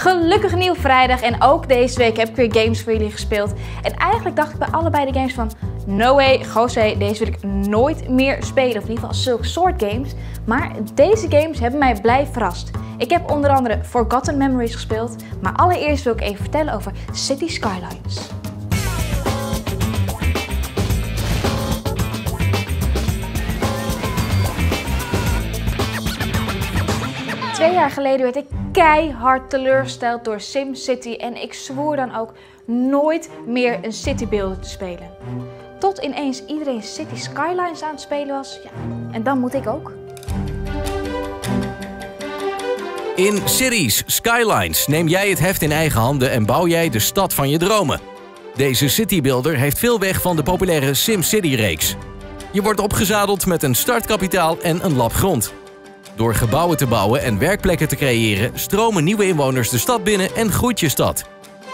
Gelukkig nieuw vrijdag en ook deze week heb ik weer games voor jullie gespeeld. En eigenlijk dacht ik bij allebei de games van... No way, Jose, deze wil ik nooit meer spelen. Of in ieder geval zulke soort games. Maar deze games hebben mij blij verrast. Ik heb onder andere Forgotten Memories gespeeld. Maar allereerst wil ik even vertellen over City Skylines. Twee jaar geleden werd ik keihard teleurgesteld door SimCity en ik zwoer dan ook nooit meer een citybuilder te spelen. Tot ineens iedereen City Skylines aan het spelen was. Ja, en dan moet ik ook. In Cities Skylines neem jij het heft in eigen handen en bouw jij de stad van je dromen. Deze citybuilder heeft veel weg van de populaire SimCity-reeks. Je wordt opgezadeld met een startkapitaal en een lab grond. Door gebouwen te bouwen en werkplekken te creëren, stromen nieuwe inwoners de stad binnen en groeit je stad.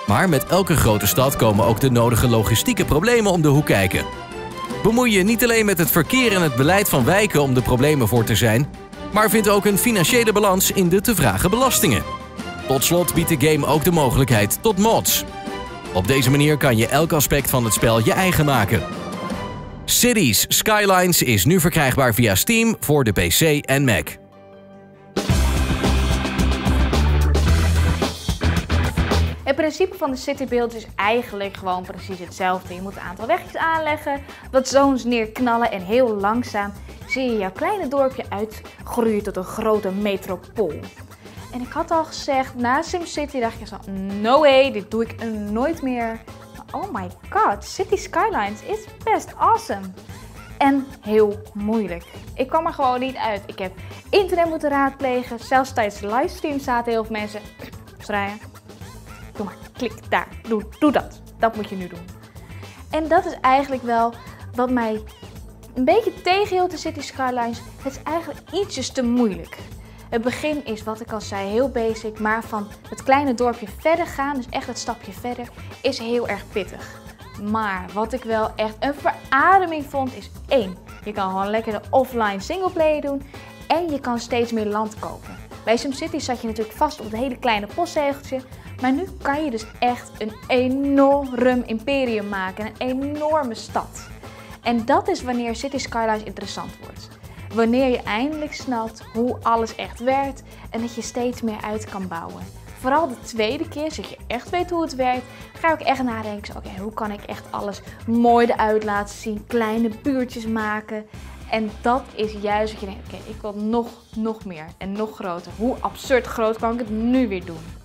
Maar met elke grote stad komen ook de nodige logistieke problemen om de hoek kijken. Bemoei je niet alleen met het verkeer en het beleid van wijken om de problemen voor te zijn, maar vind ook een financiële balans in de te vragen belastingen. Tot slot biedt de game ook de mogelijkheid tot mods. Op deze manier kan je elk aspect van het spel je eigen maken. Cities Skylines is nu verkrijgbaar via Steam voor de PC en Mac. Het principe van de citybuild is eigenlijk gewoon precies hetzelfde. Je moet een aantal wegjes aanleggen, wat zones neerknallen en heel langzaam zie je jouw kleine dorpje uitgroeien tot een grote metropool. En ik had al gezegd, na SimCity dacht je zo, no way, dit doe ik nooit meer. Maar oh my god, City Skylines is best awesome. En heel moeilijk. Ik kwam er gewoon niet uit. Ik heb internet moeten raadplegen. Zelfs tijdens de livestream zaten heel veel mensen. Schrijven. Klik daar. Doe, doe dat. Dat moet je nu doen. En dat is eigenlijk wel wat mij een beetje tegenhield de City Skylines. Het is eigenlijk ietsjes te moeilijk. Het begin is, wat ik al zei, heel basic. Maar van het kleine dorpje verder gaan, dus echt het stapje verder, is heel erg pittig. Maar wat ik wel echt een verademing vond, is één. Je kan gewoon lekker de offline singleplayer doen. En je kan steeds meer land kopen. Bij SimCity zat je natuurlijk vast op het hele kleine postzegeltje. Maar nu kan je dus echt een enorm imperium maken. Een enorme stad. En dat is wanneer City Skylines interessant wordt. Wanneer je eindelijk snapt hoe alles echt werkt en dat je steeds meer uit kan bouwen. Vooral de tweede keer, zodat je echt weet hoe het werkt, ga ik echt nadenken. Oké, hoe kan ik echt alles mooi eruit laten zien? Kleine buurtjes maken. En dat is juist wat je denkt, oké, ik wil nog, nog meer en nog groter. Hoe absurd groot kan ik het nu weer doen?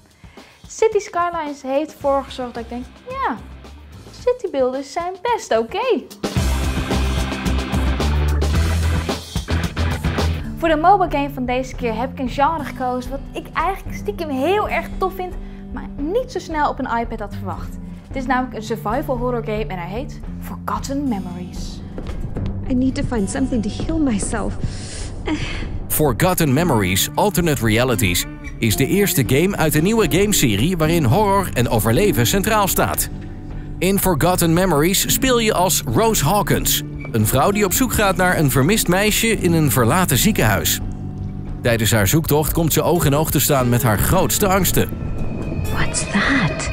City Skylines heeft ervoor gezorgd dat ik denk, ja, citybuilders zijn best oké. Voor de mobile game van deze keer heb ik een genre gekozen wat ik eigenlijk stiekem heel erg tof vind, maar niet zo snel op een iPad had verwacht. Het is namelijk een survival horror game en hij heet Forgotten Memories. I need to find something to heal myself. Forgotten Memories Alternate Realities is de eerste game uit een nieuwe gameserie waarin horror en overleven centraal staat. In Forgotten Memories speel je als Rose Hawkins, een vrouw die op zoek gaat naar een vermist meisje in een verlaten ziekenhuis. Tijdens haar zoektocht komt ze oog in oog te staan met haar grootste angsten. What's that?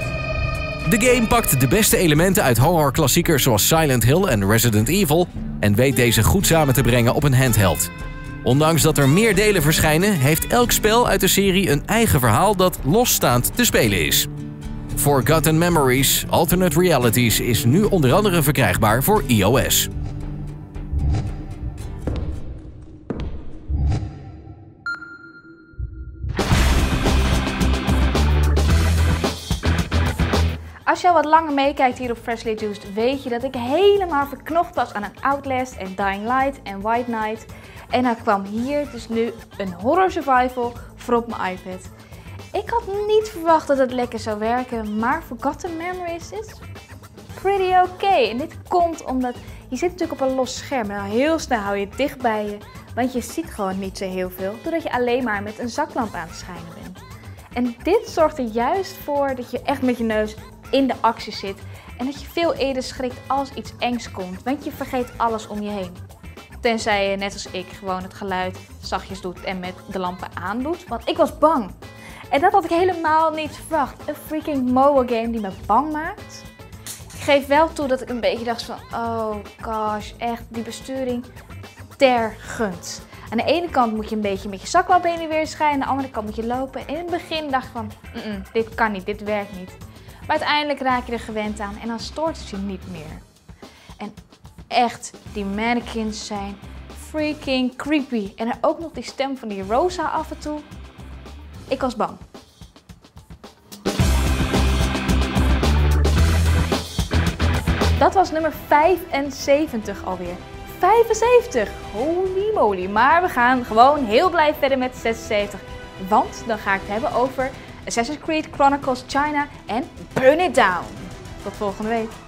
De game pakt de beste elementen uit horrorklassiekers zoals Silent Hill en Resident Evil en weet deze goed samen te brengen op een handheld. Ondanks dat er meer delen verschijnen, heeft elk spel uit de serie een eigen verhaal dat losstaand te spelen is. Forgotten Memories Alternate Realities is nu onder andere verkrijgbaar voor iOS. Als je al wat langer meekijkt hier op Freshly Juiced, weet je dat ik helemaal verknocht was aan een Outlast en Dying Light en White Knight. En dan kwam hier dus nu een horror survival voor op mijn iPad. Ik had niet verwacht dat het lekker zou werken, maar Forgotten Memories is pretty okay. En dit komt omdat je zit natuurlijk op een los scherm. En heel snel hou je het dicht bij je, want je ziet gewoon niet zo heel veel, doordat je alleen maar met een zaklamp aan het schijnen bent. En dit zorgt er juist voor dat je echt met je neus in de actie zit en dat je veel eerder schrikt als iets engs komt, want je vergeet alles om je heen. Tenzij je net als ik gewoon het geluid zachtjes doet en met de lampen aandoet, want ik was bang. En dat had ik helemaal niet verwacht. Een freaking MOBA game die me bang maakt. Ik geef wel toe dat ik een beetje dacht van, oh gosh, echt die besturing tergend. Aan de ene kant moet je een beetje met je zaklamp weer schijnen, aan de andere kant moet je lopen. En in het begin dacht ik van, "Mm, mm, dit kan niet, dit werkt niet. Maar uiteindelijk raak je er gewend aan en dan stoort het je niet meer. En echt, die mannequins zijn freaking creepy. En dan ook nog die stem van die Rosa af en toe. Ik was bang. Dat was nummer 75 alweer. 75! Holy moly. Maar we gaan gewoon heel blij verder met 76. Want dan ga ik het hebben over Assassin's Creed Chronicles China en Burn It Down. Tot volgende week.